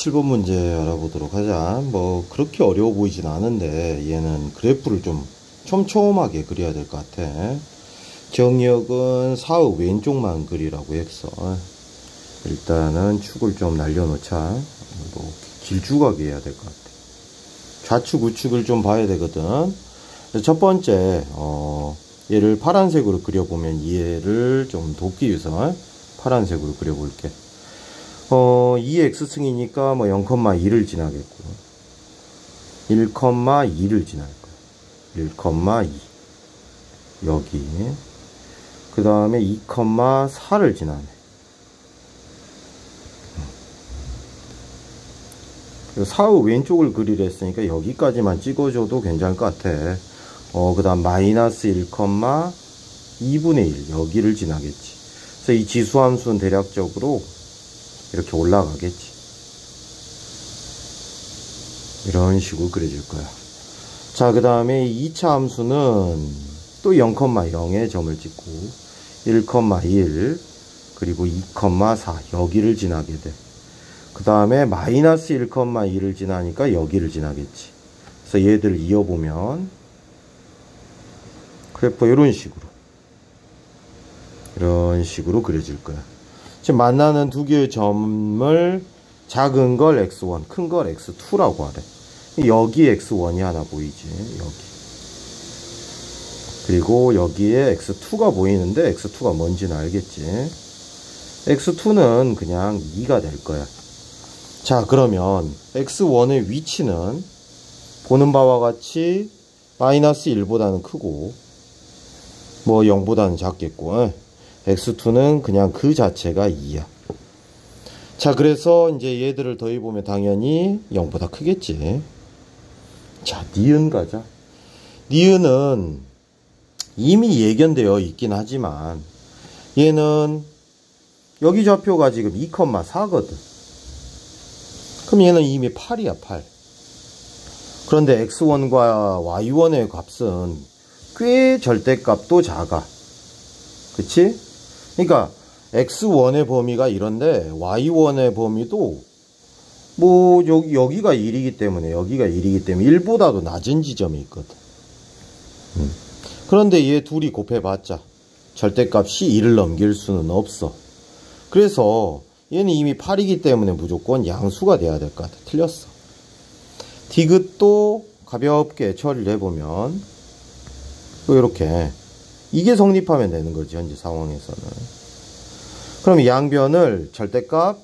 7번 문제 알아보도록 하자. 뭐 그렇게 어려워 보이진 않은데 얘는 그래프를 좀 촘촘하게 그려야 될 것 같아. 정역은 사의 왼쪽만 그리라고 했어. 일단은 축을 좀 날려놓자. 뭐 길쭉하게 해야 될 것 같아. 좌측 우측을 좀 봐야 되거든. 첫 번째 어, 얘를 파란색으로 그려보면 얘를 좀 돕기 위해서 파란색으로 그려볼게. 어, 2x승이니까 뭐 0,2를 지나겠고 1,2를 지날 거야. 1,2 여기 그 다음에 2,4를 지나네. 4의 왼쪽을 그리려 했으니까 여기까지만 찍어줘도 괜찮을 것 같아. 어, 그 다음 마이너스 1,2분의 1 여기를 지나겠지. 그래서 이 지수함수는 대략적으로 이렇게 올라가겠지. 이런 식으로 그려질 거야. 자, 그 다음에 2차 함수는 또 0,0에 점을 찍고 1,1 그리고 2,4 여기를 지나게 돼. 그 다음에 마이너스 1,2를 지나니까 여기를 지나겠지. 그래서 얘들 이어보면 그래프 이런 식으로 이런 식으로 그려질 거야. 지금 만나는 두 개의 점을 작은 걸 x1, 큰 걸 x2라고 하래. 여기 x1이 하나 보이지. 여기. 그리고 여기에 x2가 보이는데 x2가 뭔지는 알겠지. x2는 그냥 2가 될 거야. 자, 그러면 x1의 위치는 보는 바와 같이 마이너스 1보다는 크고 뭐 0보다는 작겠고 x2는 그냥 그 자체가 2야. 자, 그래서 이제 얘들을 더해보면 당연히 0보다 크겠지. 자, 니은 가자. 니은은 이미 예견되어 있긴 하지만 얘는 여기 좌표가 지금 2,4거든. 그럼 얘는 이미 8이야, 8. 그런데 x1과 y1의 값은 꽤 절대값도 작아. 그치? 그러니까 x1의 범위가 이런데 y1의 범위도 뭐 여기, 여기가 1이기 때문에 여기가 1이기 때문에 1보다도 낮은 지점이 있거든. 음. 그런데 얘 둘이 곱해봤자 절대값이 1을 넘길 수는 없어. 그래서 얘는 이미 8이기 때문에 무조건 양수가 돼야 될 것 같아. 틀렸어. 디귿도 가볍게 처리를 해보면 이렇게 이게 성립하면 되는 거지 현재 상황에서는. 그럼 양변을 절대값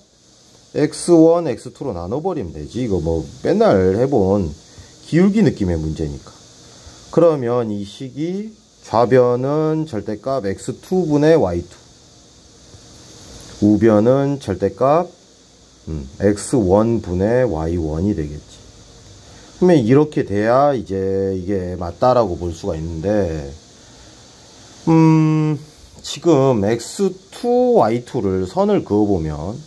x1, x2로 나눠버리면 되지. 이거 뭐 맨날 해본 기울기 느낌의 문제니까. 그러면 이 식이 좌변은 절대값 x2분의 y2 우변은 절대값 음, x1분의 y1이 되겠지. 그러면 이렇게 돼야 이제 이게 맞다라고 볼 수가 있는데 음, 지금 x2, y2를 선을 그어보면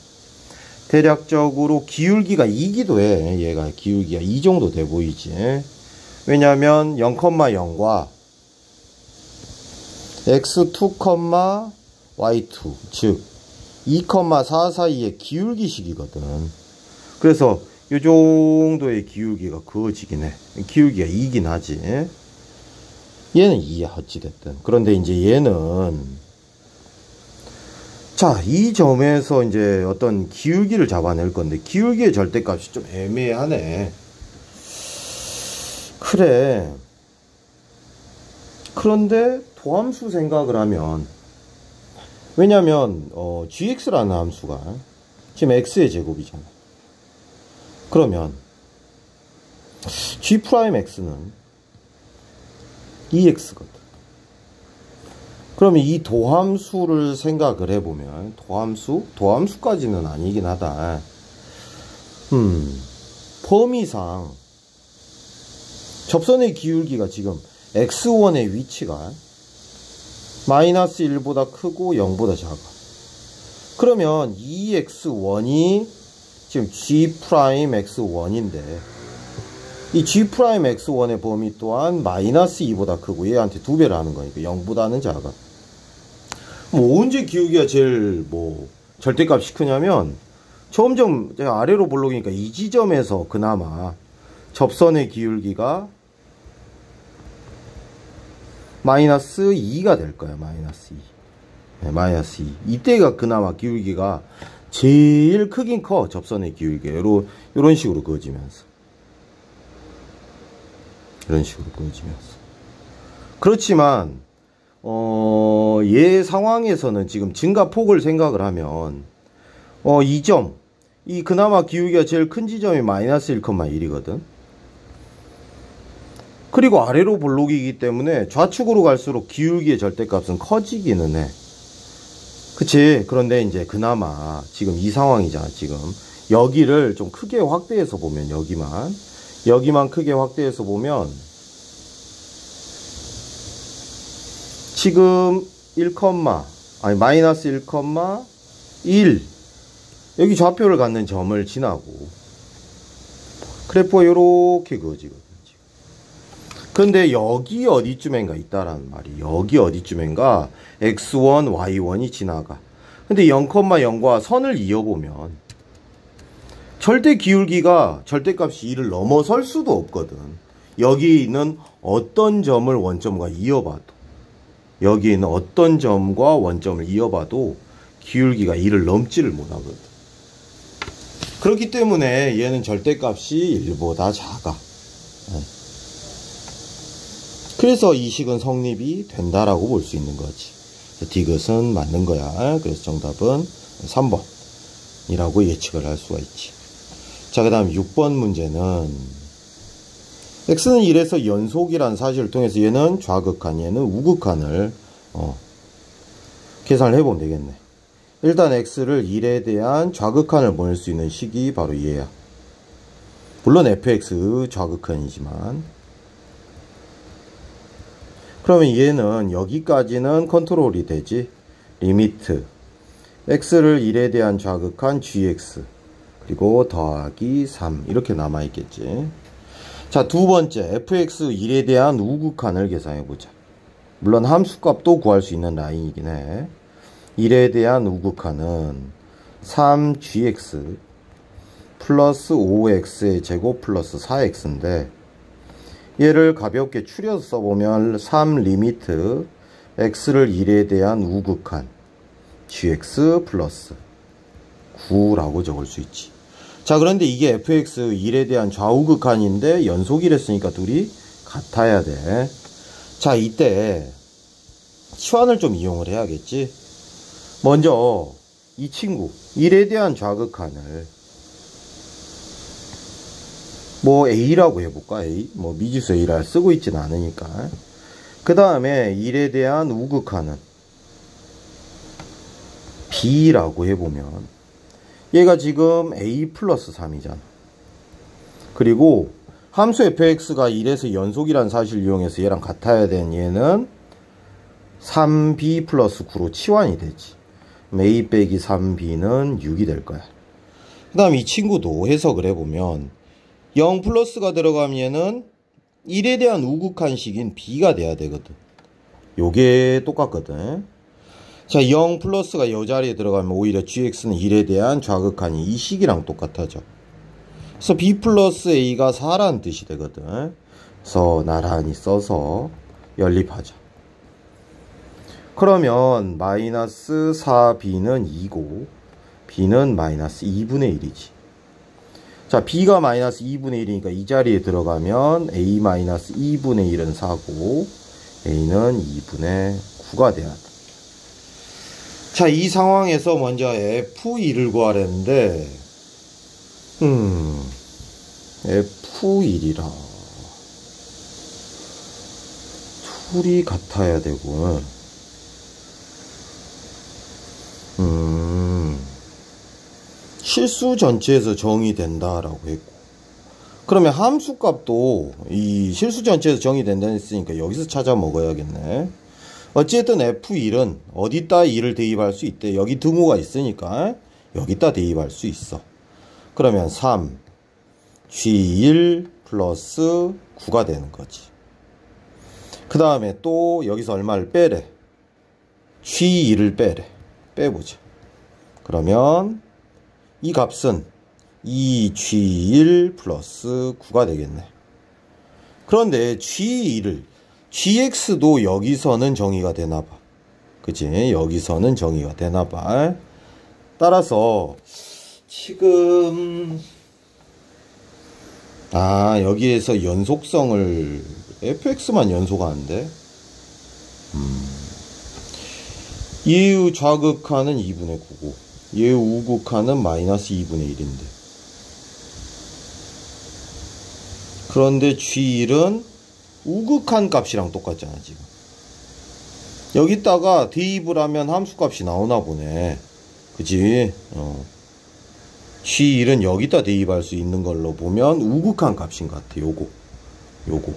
대략적으로 기울기가 2기도 해. 얘가 기울기가 이 정도 돼 보이지. 왜냐하면 0,0과 x2, y2 즉 2,4 사이의 기울기식이거든. 그래서 이 정도의 기울기가 그어지긴 해. 기울기가 2긴 하지. 얘는 2야 어찌됐든. 그런데 이제 얘는 자 이 점에서 이제 어떤 기울기를 잡아낼 건데 기울기의 절대값이 좀 애매하네. 그래. 그런데 도함수 생각을 하면 왜냐면 어, gx라는 함수가 지금 x의 제곱이잖아. 그러면 g'x는 EX거든. 그러면 이 도함수를 생각을 해보면, 도함수? 도함수까지는 아니긴 하다. 음, 범위상, 접선의 기울기가 지금 x1의 위치가 마이너스 1보다 크고 0보다 작아. 그러면 2x1이 지금 g'x1인데, 이 G'X1의 범위 또한 마이너스 2보다 크고 얘한테 두 배를 하는 거니까 0보다는 작아. 뭐 언제 기울기가 제일 뭐 절대값이 크냐면 점점 아래로 볼록이니까 이 지점에서 그나마 접선의 기울기가 마이너스 2가 될 거예요. 마이너스 2. 네, 마이너스 2. 이때가 그나마 기울기가 제일 크긴 커. 접선의 기울기가. 요런, 요런 식으로 그어지면서. 이런 식으로 그어지면서. 그렇지만, 어, 얘 상황에서는 지금 증가폭을 생각을 하면, 어, 2점. 이 그나마 기울기가 제일 큰 지점이 마이너스 1,1이거든. 그리고 아래로 볼록이기 때문에 좌측으로 갈수록 기울기의 절대값은 커지기는 해. 그치? 그런데 이제 그나마 지금 이 상황이잖아, 지금. 여기를 좀 크게 확대해서 보면, 여기만. 여기만 크게 확대해서 보면, 지금 1, 아니, 마이너스 1,1. 여기 좌표를 갖는 점을 지나고, 그래프가 이렇게 그어지거든. 근데 여기 어디쯤엔가 있다라는 말이 여기 어디쯤엔가 x1, y1이 지나가 근데 0,0과 선을 이어보면 절대 기울기가 절대값이 2를 넘어설 수도 없거든 여기 있는 어떤 점을 원점과 이어봐도 여기 있는 어떤 점과 원점을 이어봐도 기울기가 2를 넘지를 못하거든 그렇기 때문에 얘는 절대값이 1보다 작아 네. 그래서 이 식은 성립이 된다라고 볼 수 있는 거지. 디귿은 맞는 거야. 그래서 정답은 3번이라고 예측을 할 수가 있지. 자, 그 다음 6번 문제는 x는 1에서 연속이라는 사실을 통해서 얘는 좌극한, 얘는 우극한을 어, 계산을 해보면 되겠네. 일단 x를 1에 대한 좌극한을 보낼 수 있는 식이 바로 얘야. 물론 fx 좌극한이지만 그러면 얘는 여기까지는 컨트롤이 되지. limit x를 1에 대한 좌극한 gx 그리고 더하기 3 이렇게 남아 있겠지. 자, 두 번째 fx 1에 대한 우극한을 계산해 보자. 물론 함수값도 구할 수 있는 라인이긴 해. 1에 대한 우극한은 3gx 플러스 5x의 제곱 플러스 4x인데 얘를 가볍게 추려서 써보면 3 limit x를 1에 대한 우극한 gx 플러스 9라고 적을 수 있지. 자 그런데 이게 fx 1에 대한 좌우극한인데 연속이랬으니까 둘이 같아야 돼. 자 이때 치환을 좀 이용을 해야겠지. 먼저 이 친구 1에 대한 좌극한을 뭐 A라고 해볼까 A 뭐 미지수 A라 쓰고 있지는 않으니까 그 다음에 1에 대한 우극하는 B라고 해보면 얘가 지금 A 플러스 3이잖아 그리고 함수 fx가 1에서 연속이라는 사실을 이용해서 얘랑 같아야 되는 얘는 3b 플러스 9로 치환이 되지 A 빼기 3b는 6이 될 거야 그 다음 이 친구도 해석을 해보면 0 플러스가 들어가면은 1에 대한 우극한 식인 b가 돼야 되거든. 요게 똑같거든. 자, 0 플러스가 이 자리에 들어가면 오히려 gx는 1에 대한 좌극한이 이 식이랑 똑같아져. 그래서 b 플러스 a가 4라는 뜻이 되거든. 그래서 나란히 써서 연립하자. 그러면 마이너스 4b는 2고 b는 마이너스 2분의 1이지. 자, b가 마이너스 2분의 1이니까 이 자리에 들어가면 a 마이너스 2분의 1은 4고 a는 2분의 9가 돼야 돼. 자, 이 상황에서 먼저 f1을 구하려는데 음, f1이라. 둘이 같아야 되고 실수 전체에서 정의된다라고 했고. 그러면 함수 값도 이 실수 전체에서 정의된다 했으니까 여기서 찾아 먹어야겠네 어쨌든 F1은 어디다 2를 대입할 수 있대. 여기 등호가 있으니까 여기다 대입할 수 있어. 그러면 3 G1 플러스 9가 되는 거지. 그 다음에 또 여기서 얼마를 빼래? G2를 빼래. 빼보자. 그러면 이 값은 2G1 플러스 9가 되겠네. 그런데 G1을 GX도 여기서는 정의가 되나봐. 그치? 여기서는 정의가 되나봐. 따라서 지금 아 여기에서 연속성을 fx만 연속하는데 음. 예우 좌극하는 2분의 9고 예우 우극하는 마이너스 2분의 1인데 그런데 G1은 우극한 값이랑 똑같잖아 지금. 여기다가 대입을 하면 함수값이 나오나 보네. 그지? 어. G1은 여기다 대입할 수 있는 걸로 보면 우극한 값인 것 같아 요거. 요거.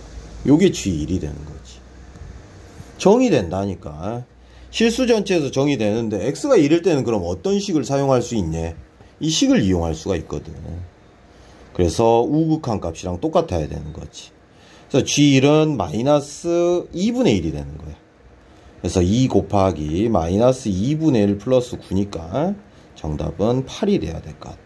요게 G1이 되는 거지. 정의된다니까. 실수 전체에서 정의되는데 x가 1일 때는 그럼 어떤 식을 사용할 수 있냐? 이 식을 이용할 수가 있거든. 그래서 우극한 값이랑 똑같아야 되는 거지 그래서 g1은 마이너스 2분의 1이 되는 거야 그래서 2 곱하기 마이너스 2분의 1 플러스 9니까 정답은 8이 돼야 될 것 같아